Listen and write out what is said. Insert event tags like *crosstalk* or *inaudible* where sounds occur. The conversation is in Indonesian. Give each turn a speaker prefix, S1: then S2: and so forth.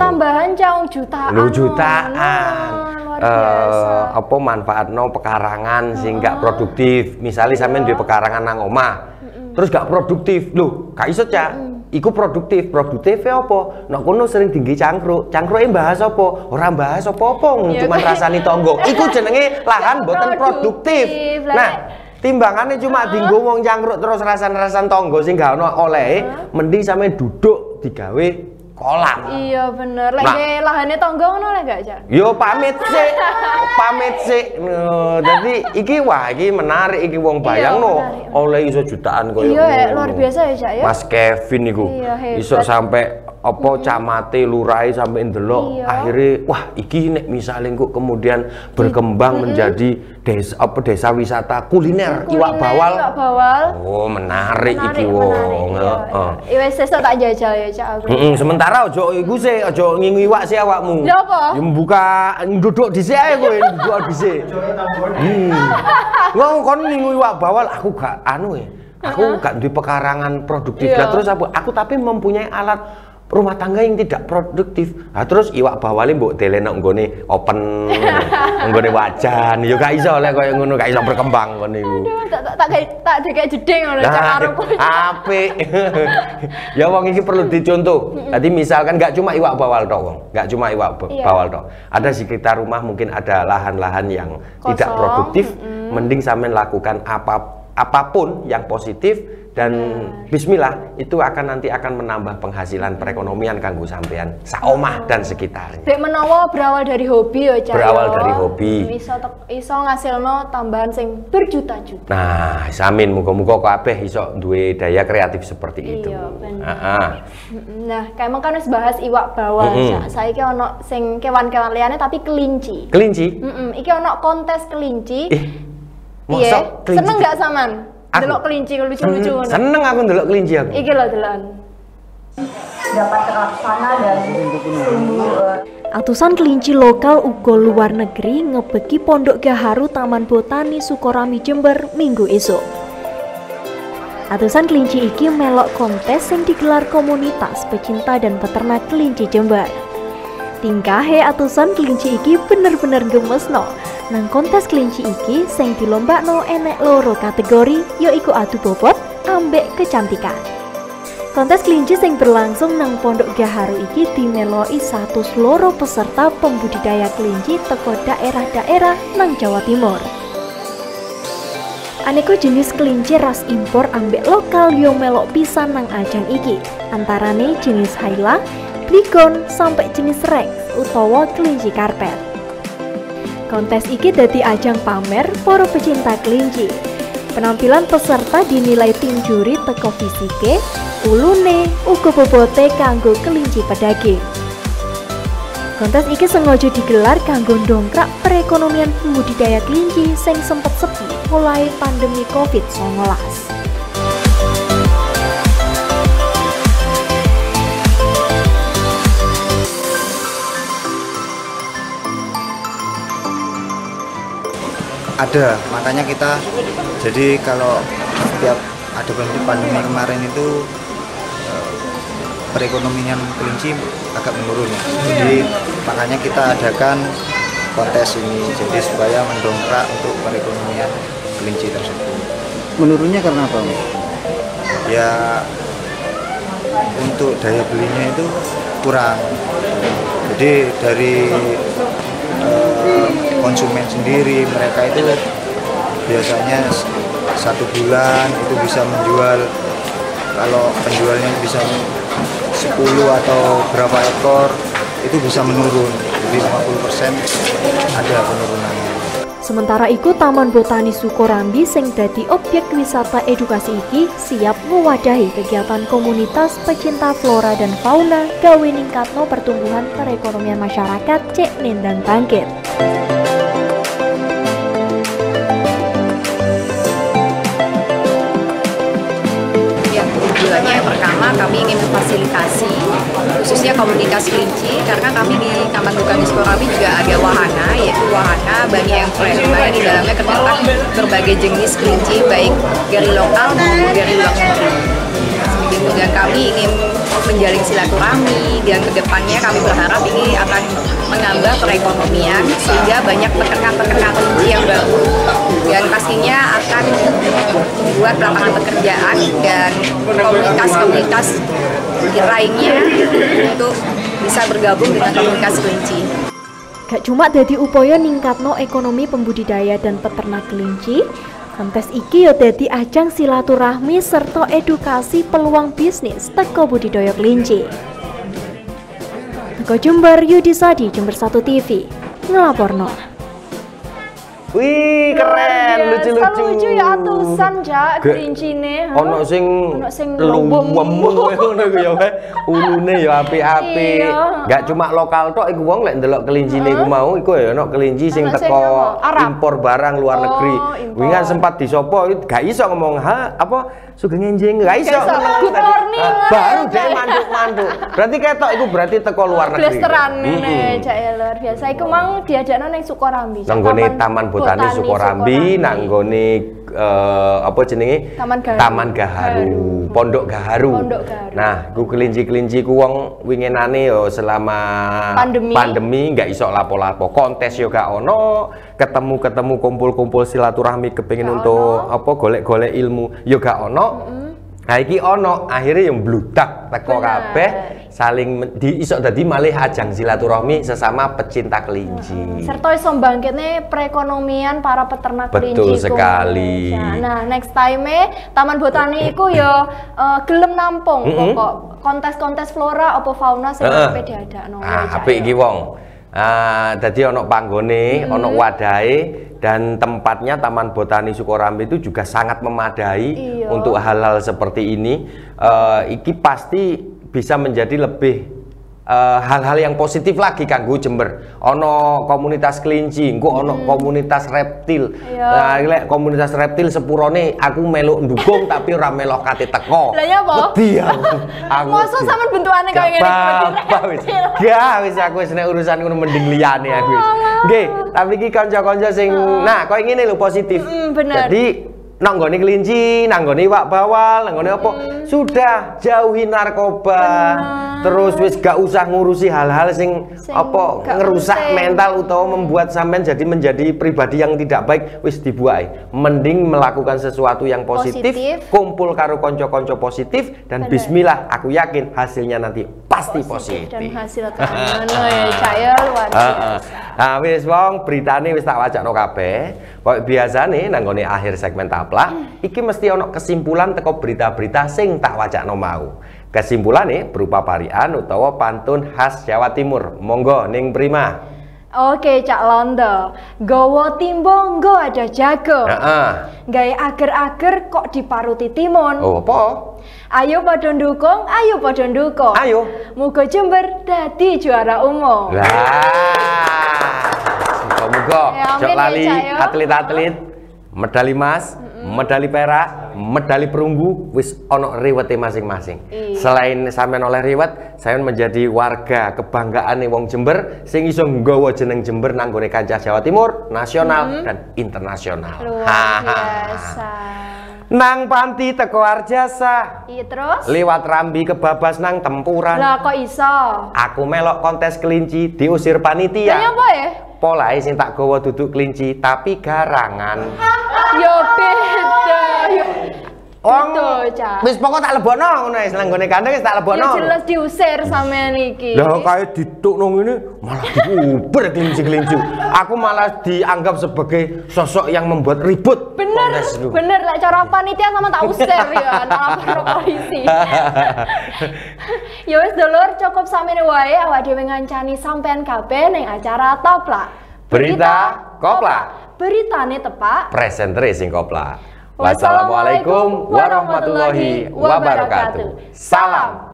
S1: tambahan caung jutaan.
S2: Lu jutaan.
S1: Nah,
S2: Eh,
S1: biasa.
S2: apa manfaatno pekarangan sing gak produktif. Misalnya sampean duwe pekarangan nang omah. Terus gak produktif. Loh, gak iso, Cak. Iku produktif. Produktif apa? Nek kono sering tinggi cangkruk. Cangkruke bahas apa? Ora bahas apa-apa,
S1: Ya,
S2: cuman
S1: kok-
S2: rasani tonggo. Iku jenenge lahan *laughs* boten produktif. Nah, timbangannya cuma dinggo wong cangkruk terus rasan-rasan tonggo sing gak ono oleh, mending sampe duduk digawe kolam.
S1: Iya bener. Lek
S2: Nah.
S1: lahane tonggo ngono lek gak, Cak?
S2: Yo pamit sih, *laughs* pamit sih. No, jadi iki wah iki menarik iki wong bayang no
S1: menarik.
S2: oleh iso jutaan koyo
S1: Iya, ya,
S2: ngono.
S1: luar biasa ya, Cak ya.
S2: Mas Kevin iku
S1: Iya,
S2: iso sampai apa camate lurai sampai ndelok
S1: Iya.
S2: akhirnya wah iki nek misalnya kok kemudian berkembang menjadi desa apa desa wisata kuliner, iwak
S1: Kuliner,
S2: bawal.
S1: Iwak bawal.
S2: Oh, menarik, iki
S1: Menarik,
S2: wong.
S1: menarik, iya,
S2: Heeh.
S1: iya. Iya, wes sesuk tak jajal ya, Cak aku.
S2: Mm-mm, sementara ojo iku sih, ojo ngingu iwak sih awakmu.
S1: Lha apa?
S2: Ya buka duduk dhisik ae kowe, duduk dhisik. Hmm. Wong kon ngingu iwak bawal, aku gak anu ya. Aku gak duwe pekarangan produktif. Lah
S1: Iya.
S2: terus apa? Aku tapi mempunyai alat rumah tangga yang tidak produktif. Nah, terus iwak bawale mbok delen nang nggone open, *laughs* nggone wajan. Ya gak iso lek koyo ngono, gak iso berkembang ngono iku.
S1: Aduh, tak tak tak kayak tak dikek jeding ngono Cak
S2: Nah,
S1: karepku.
S2: apik. *laughs* ya wong iki perlu dicontoh. Jadi misalkan nggak cuma iwak bawal tok, wong. Nggak cuma iwak ba-
S1: Iya.
S2: bawal tok. Ada sekitar rumah mungkin ada lahan-lahan yang tidak
S1: Kosong,
S2: produktif, mending sampean lakukan apa apa pun yang positif dan bismillah itu akan nanti akan menambah penghasilan perekonomian kanggo sampean saomah dan sekitarnya.
S1: Dek menawa berawal dari hobi ya, Cak.
S2: Berawal
S1: ya.
S2: dari hobi.
S1: Iso iso ngasilno tambahan sing berjuta-juta.
S2: Nah, samin muga-muga kabeh iso duwe daya kreatif seperti itu.
S1: Iya, bener. Nah, kayak kan wis bahas iwak bawal,
S2: Mm-mm.
S1: Cak. Saiki ono sing kewan-kewan liyane tapi kelinci.
S2: Kelinci?
S1: Mm-mm. Iki ono kontes kelinci.
S2: Eh,
S1: Iya. Seneng
S2: di-
S1: gak saman?
S2: Aku?
S1: Delok kelinci lucu-lucu.
S2: Seneng aku ndelok kelinci aku.
S1: Iki lho delokan.
S3: dapat terlaksana dan sungguh
S4: Atusan kelinci lokal uga luar negeri ngebeki Pondok Gaharu Taman Botani Sukorami Jember minggu esok. Atusan kelinci iki melok kontes yang digelar komunitas pecinta dan peternak kelinci Jember. Tingkahe atusan kelinci iki bener-bener gemesno. Nang kontes kelinci iki sing dilombakno enek loro kategori yaiku adu bobot ambek kecantikan. Kontes kelinci sing berlangsung nang Pondok Gaharu iki dimeloi satu loro peserta pembudidaya kelinci teko daerah-daerah nang Jawa Timur. Aneka jenis kelinci ras impor ambek lokal yo melok pisan nang ajang iki. Antarane jenis Haila, Bligon, sampai jenis Rex utawa kelinci karpet. Kontes iki dadi ajang pamer para pecinta kelinci. Penampilan peserta dinilai tim juri teko fisike, ulune, uga bobote kanggo kelinci pedaging. Kontes iki sengaja digelar kanggo ndongkrak perekonomian pembudidaya kelinci sing sempet sepi mulai pandemi Covid-19.
S5: Ada makanya kita jadi kalau setiap ada pandemi pandemi kemarin itu eh, perekonomian kelinci agak menurun ya. jadi makanya kita adakan kontes ini jadi supaya mendongkrak untuk perekonomian kelinci tersebut
S6: Menurunnya karena apa?
S5: Ya untuk daya belinya itu kurang jadi dari eh, konsumen sendiri. Mereka itu biasanya satu bulan itu bisa menjual kalau penjualnya bisa 10 atau berapa ekor itu bisa menurun. Jadi 50% ada penurunannya.
S4: Sementara iku Taman Botani Sukorambi sing dadi objek wisata edukasi iki siap mewadahi kegiatan komunitas pecinta flora dan fauna gawe ningkatno pertumbuhan perekonomian masyarakat cek nendang bangkit.
S7: Memfasilitasi khususnya komunitas kelinci karena kami di Taman Botani Sukorami juga ada wahana yaitu wahana Bani di mana di dalamnya terdapat berbagai jenis kelinci baik dari lokal maupun dari luar negeri. dan kami ingin menjalin silaturahmi dan ke depannya kami berharap ini akan menambah perekonomian sehingga banyak kelinci yang baru dan pastinya akan membuat lapangan pekerjaan dan komunitas-komunitas lainnya untuk bisa bergabung dengan komunitas kelinci.
S4: Gak cuma dadi upaya ningkatno ekonomi pembudidaya dan peternak kelinci, kontes iki yo dadi ajang silaturahmi serta edukasi peluang bisnis teko budidaya kelinci. Teko Jember Yudisadi Jember 1 TV ngelaporno.
S2: Wih, keren, lucu-lucu.
S1: lucu ya atusan jak
S2: Ge-
S1: kelincine.
S2: Ono sing
S1: Ono sing
S2: luwem *laughs* ngono ku ya. Weh. Ulune ya apik-apik.
S1: Iya.
S2: Enggak cuma lokal tok iku wong lek ndelok kelincine iku mau iku ya ono kelinci sing teko impor barang luar
S1: Oh,
S2: negeri. Wingan sempat disopo gak iso ngomong ha apa sugeng enjing gak iso.
S1: Gak morning,
S2: Ah, Baru dia
S1: Cak.
S2: manduk-manduk. Berarti ketok iku berarti teko luar negeri.
S1: Blasteran ngene jak ya luar biasa. Iku mang diajakno ning Sukorambi.
S2: Nanggone Taman Botani Sukorambi, nanggone eh, apa jenenge?
S1: Taman Gaharu.
S2: Taman Gaharu. Pondok Gaharu.
S1: Pondok Gaharu.
S2: Nah, ku kelinci-kelinci ku wong winginane yo selama
S1: Pandemi.
S2: pandemi nggak iso lapo-lapo, kontes yo gak ono, ketemu-ketemu kumpul-kumpul silaturahmi kepengin untuk apa golek-golek ilmu yo gak ono. Nah iki ono akhirnya yang bludak teko kabeh saling di iso dadi malih ajang silaturahmi sesama pecinta kelinci.
S1: serta iso mbangkitne perekonomian para peternak
S2: Betul
S1: kelinci iku.
S2: sekali.
S1: Nah, next time Taman Botani iku ya eh, gelem nampung
S2: Mm-mm.
S1: pokok kontes-kontes flora apa fauna sing
S2: Heeh.
S1: ape diadakno.
S2: Ah,
S1: ya,
S2: apik iki wong. Ah, dadi ono panggone, ono wadahe dan tempatnya Taman Botani Sukorambi itu juga sangat memadai
S1: Iya.
S2: untuk hal-hal seperti ini. Eh, iki pasti bisa menjadi lebih eh, hal-hal yang positif lagi kanggo Jember. Ono komunitas kelinci, engko ono komunitas reptil.
S1: Iya.
S2: Nah, lek komunitas reptil sepurone aku meluk ndukung tapi ora melok kate teko.
S1: Lah ya apa?
S2: Wedi aku. *laughs* Aku
S1: Mosok sampean bentukane kaya ngene reptil.
S2: Gak wis aku wis nek urusan ngono mending liyane aku wis. Nggih, tapi iki kanca-kanca sing nah koyo ngene lho positif.
S1: Mm, bener.
S2: Jadi nang nggone kelinci, nang nggone iwak bawal, nang nggone apa? Sudah jauhi narkoba. Terus wis gak usah ngurusi hal-hal sing,
S1: Sing
S2: apa ngerusak mental utawa membuat sampean jadi menjadi pribadi yang tidak baik wis dibuai. Mending melakukan sesuatu yang positif,
S1: Positif.
S2: kumpul karo konco-konco positif dan bismillah aku yakin hasilnya nanti pasti
S1: Positif
S2: positif.
S1: dan hasil ya Cak ya luar biasa.
S2: Nah, wis wong beritane wis tak wacakno kabeh. Kok biasane nang nggone akhir segmen taplak, iki mesti ono kesimpulan teko berita-berita sing tak wacakno mau. Kesimpulannya berupa parian utawa pantun khas Jawa Timur. Monggo ning Prima.
S1: Oke Cak Londo, gowo timbo nggo ada jago.
S2: Heeh.
S1: Gawe ager-ager kok diparuti timun.
S2: Oh, apa?
S1: Ayo padha ndukung, ayo padha ndukung.
S2: Ayo.
S1: Muga Jember dadi juara umum.
S2: Lah. Muga-muga
S1: Ya, ya,
S2: lali
S1: ya.
S2: atlet-atlet medali emas, medali perak, medali perunggu wis ono riwete masing-masing.
S1: Iya.
S2: Selain sampean oleh riwet, saya menjadi warga kebanggaan wong Jember sing iso nggawa jeneng Jember nang gone kancah Jawa Timur, nasional dan internasional.
S1: Luar
S2: Haha.
S1: biasa.
S2: Nang panti teko Arjasa,
S1: Iya terus?
S2: liwat Rambi kebabas nang tempuran.
S1: Lah kok iso?
S2: Aku melok kontes kelinci diusir panitia.
S1: Lah apa ya?
S2: Polahe sing tak gawa duduk kelinci tapi garangan.
S1: Yo beda.
S2: Wong
S1: Betul, Cak.
S2: wis pokok tak lebokno ngono wis nang gone kandang wis tak
S1: Ya
S2: lebokno.
S1: jelas diusir sampean iki.
S2: Lah kayak dituk nang ngene malah diuber kelinci-kelinci. Aku malah dianggap sebagai sosok yang membuat ribut.
S1: Bener,
S2: kontes
S1: bener lah cara panitia sama tak usir ya, tak polisi. *laughs* ya wis dulur cukup samene wae awak dhewe ngancani sampean kabeh ning acara Toplak.
S2: Berita Koplak.
S1: Beritane tepak.
S2: Presenter sing koplak.
S1: Wassalamualaikum warahmatullahi wabarakatuh.
S2: Salam.